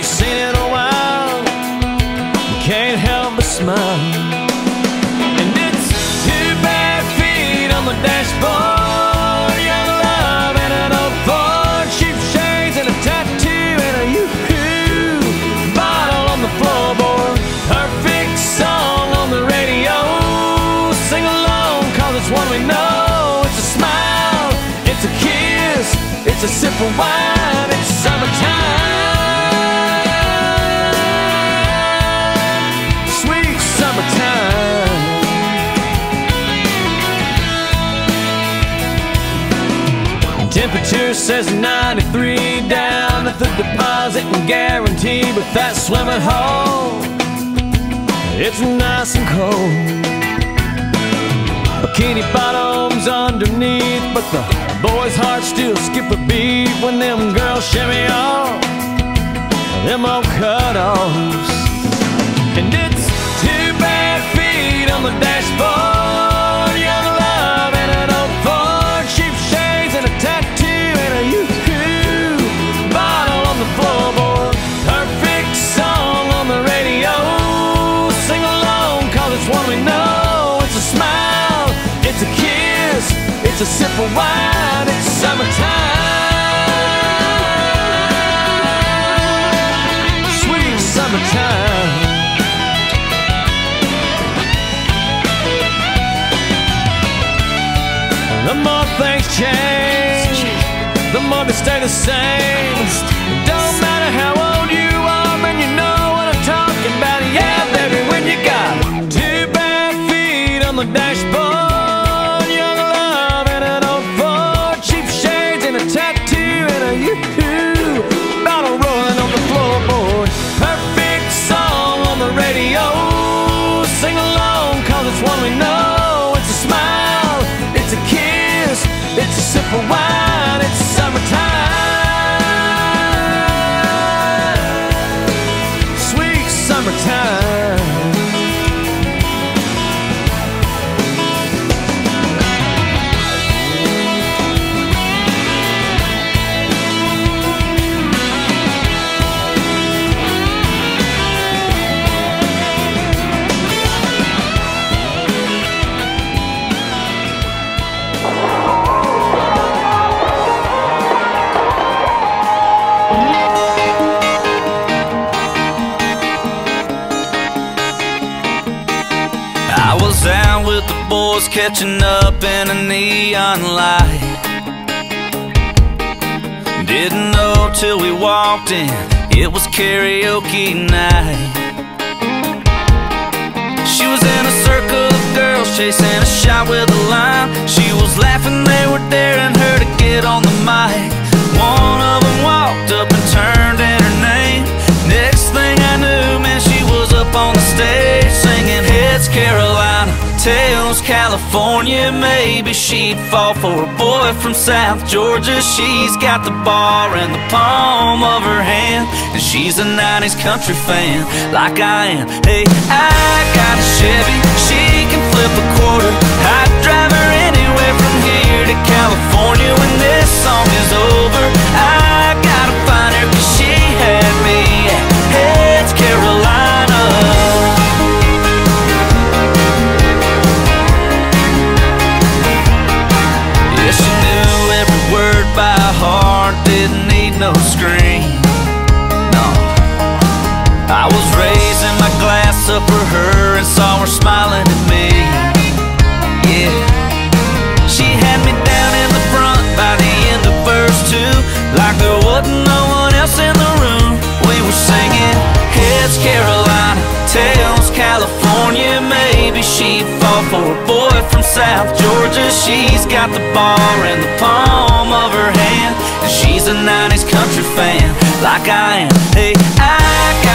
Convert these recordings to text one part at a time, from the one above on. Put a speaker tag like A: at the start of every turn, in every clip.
A: ain't seen in a while. Can't help but smile. And it's two bare feet on the dashboard. Young love and an old Ford. Cheap shades and a tattoo and a yoo-hoo. Bottle on the floorboard. Perfect song on the radio. Sing along, cause it's one we know. It's a smile, it's a kiss, it's a sip of wine, Temperature says 93 down at the deposit and Guaranty, but that swimming hole, it's nice and cold. Bikini bottoms underneath, but the boys' hearts still skip a beat when them girls shimmy off them old cutoffs. And it's two bare feet on the dashboard, a sip of wine, it's summertime. Sweet summertime. The more things change, the more they stay the same. It's a
B: catching up in a neon light. Didn't know till we walked in, it was karaoke night. She was in a circle of girls chasing a shot with a line. She was laughing, they were daring her to get on the mic. One of them walked up and turned in her name. Next thing I knew, man, she was up on the stage singing Heads Carolina, Tails California. Maybe she'd fall for a boy from South Georgia. She's got the bar in the palm of her hand, and she's a 90s country fan like I am. Hey, I got a Chevy, she can flip a quarter. I'd drive her anywhere from here to California when this song is over. I got the bar in the palm of her hand, and she's a 90s country fan like I am. Hey, I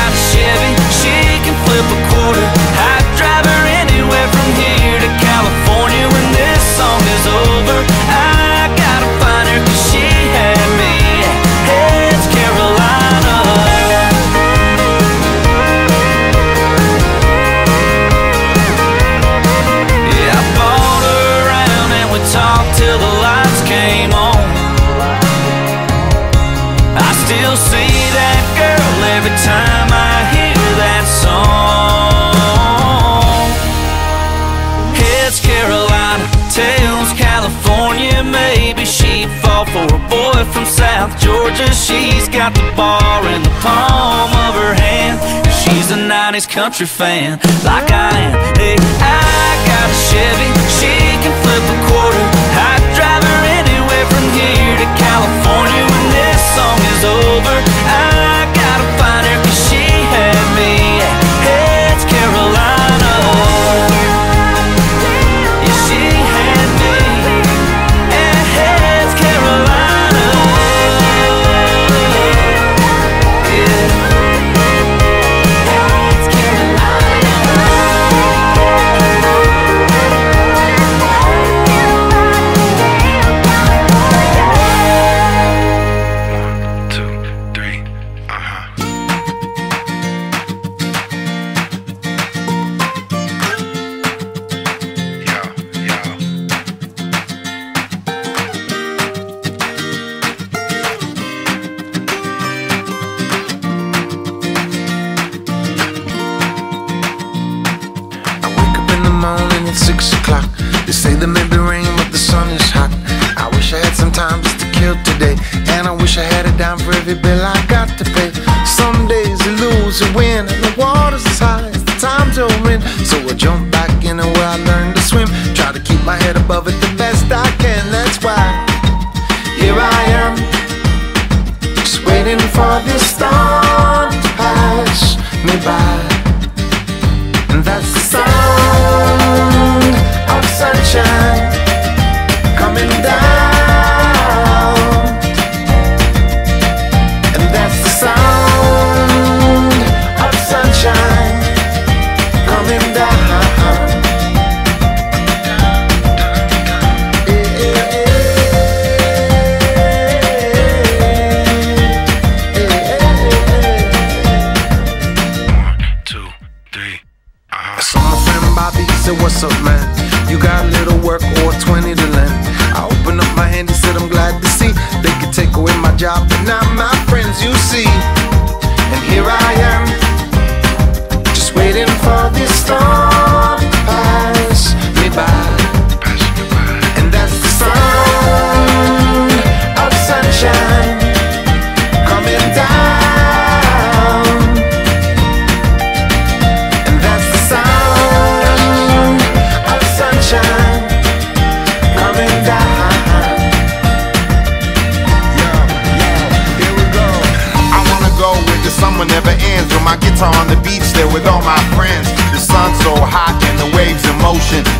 B: South Georgia. She's got the bar in the palm of her hand. She's a 90s country fan, like I am. Hey, I got a Chevy, she can flip a quarter. I'd drive her anywhere from here to California when this song is over. I
C: win. So I jump back in and where I learned to swim. Try to keep my head above it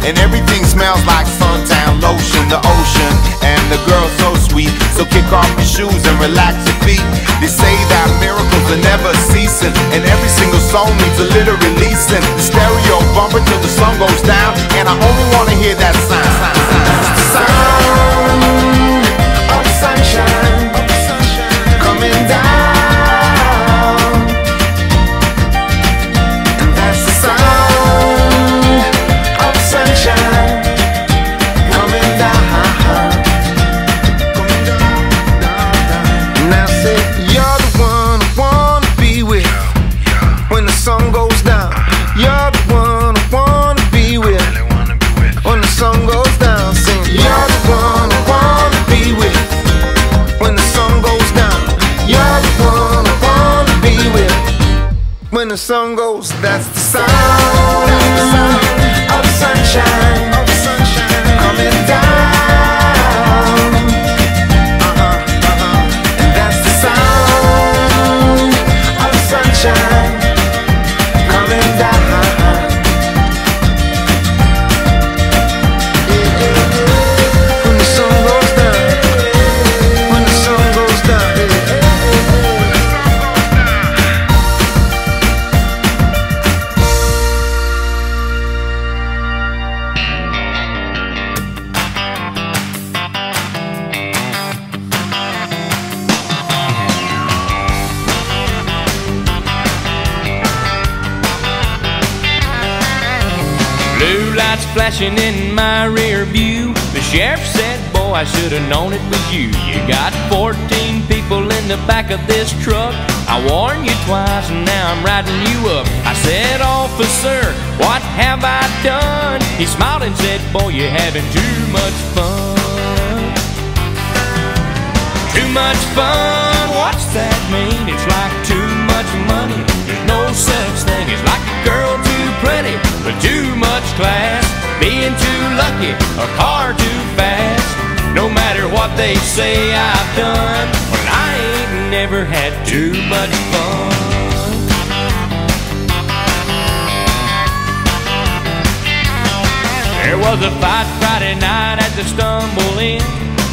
C: And
D: everything smells like suntan lotion. The ocean and the girl so sweet. So kick off your shoes and relax your feet. They say that miracles are never ceasing. And every single song needs a little releasing. The stereo bumper till the sun goes down. And I only wanna hear that sound.
C: sound
A: flashing in my rear view. The sheriff said, Boy, I should have known it was you. You got 14 people in the back of this truck. I warned you twice and now I'm riding you up. I said, Officer, what have I done? He smiled and said, Boy, you're having too much fun. Too
E: much fun, what's that mean? It's like too much money. There's no such thing. It's like a girl too pretty, but too much class. Being too lucky, a car too fast. No matter what they say I've done, well, I ain't never had too much fun. There was a fight Friday night at the Stumble Inn.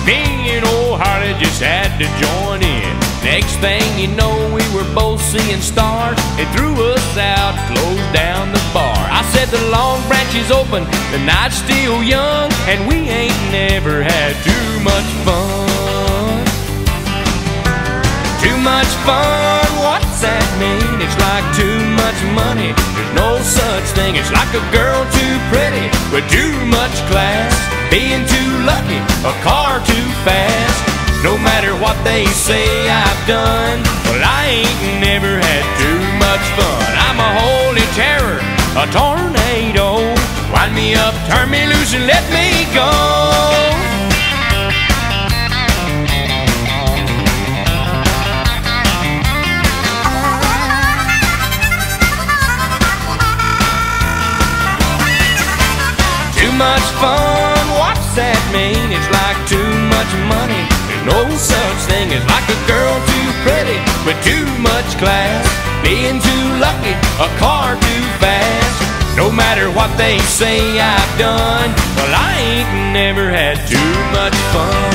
E: Me and old Harley just had to join in. Next thing you know, we were both seeing stars. It threw us out, closed down the bar. I said the Longbranch is open, the night's still young, and we ain't never had too much fun. Too much fun, what's that mean? It's like too much money. There's no such thing. It's like a girl too pretty with too much class. Being too lucky, a car too fast. No matter what they say I've done, well, I ain't never had too much fun. I'm a holy terror, a tornado. Wind me up, turn me loose, and let me go. Too much fun, what's that mean? It's like too much money. No such thing as like a girl too pretty with too much class. Being too lucky, a car too fast. No matter what they say I've done, well, I ain't never had too much fun.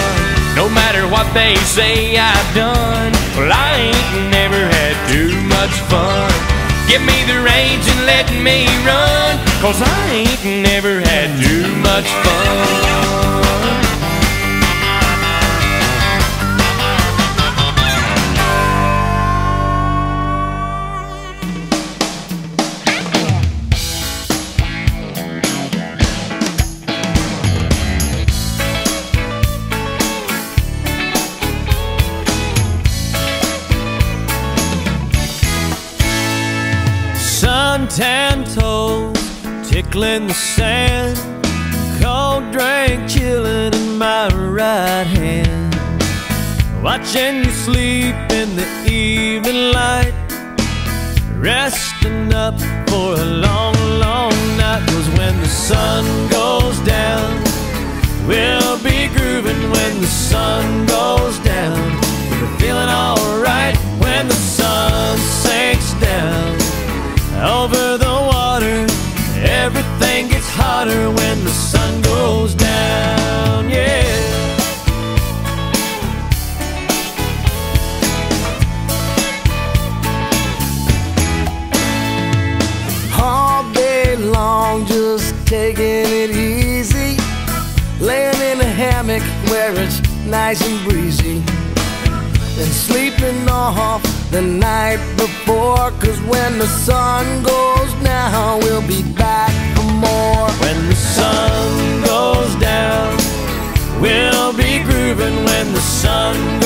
E: No matter what they say I've done, well, I ain't never had too much fun. Give me the reins and let me run, cause I ain't never had too much fun. Tickling the sand, cold drink chilling in my right hand. Watching you sleep in the evening light, resting up for a long, long night. Cause when the sun goes down, we'll be grooving when the sun goes down. We'll be feeling alright when the sun sinks down over the hotter when the sun goes down, yeah.
F: all day long, just taking it easy. Laying in a hammock where it's nice and breezy. And sleeping off the night before. Cause when the sun goes down, we'll be back for more.
E: Sun goes down, we'll be grooving when the sun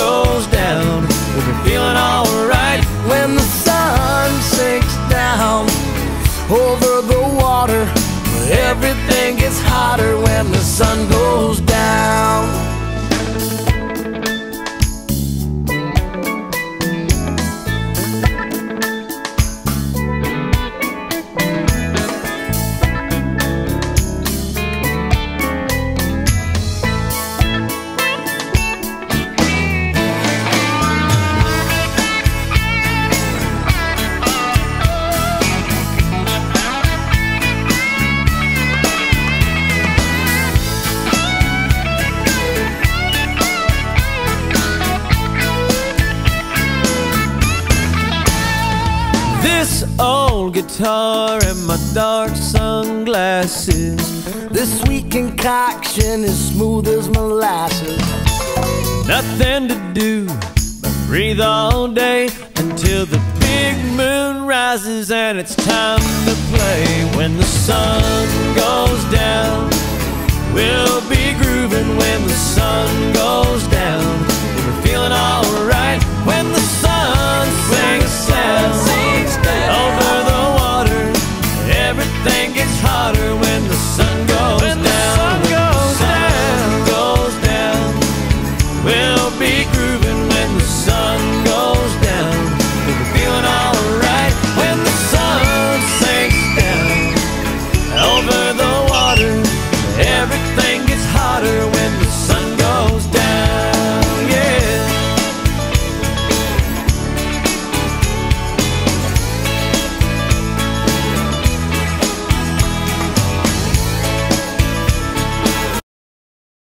E: guitar and my dark sunglasses.
F: This sweet concoction is smooth as molasses.
E: Nothing to do but breathe all day until the big moon rises and it's time to play. When the sun goes down, we'll be grooving when the sun goes down. We're feeling alright when the sun sings a sound.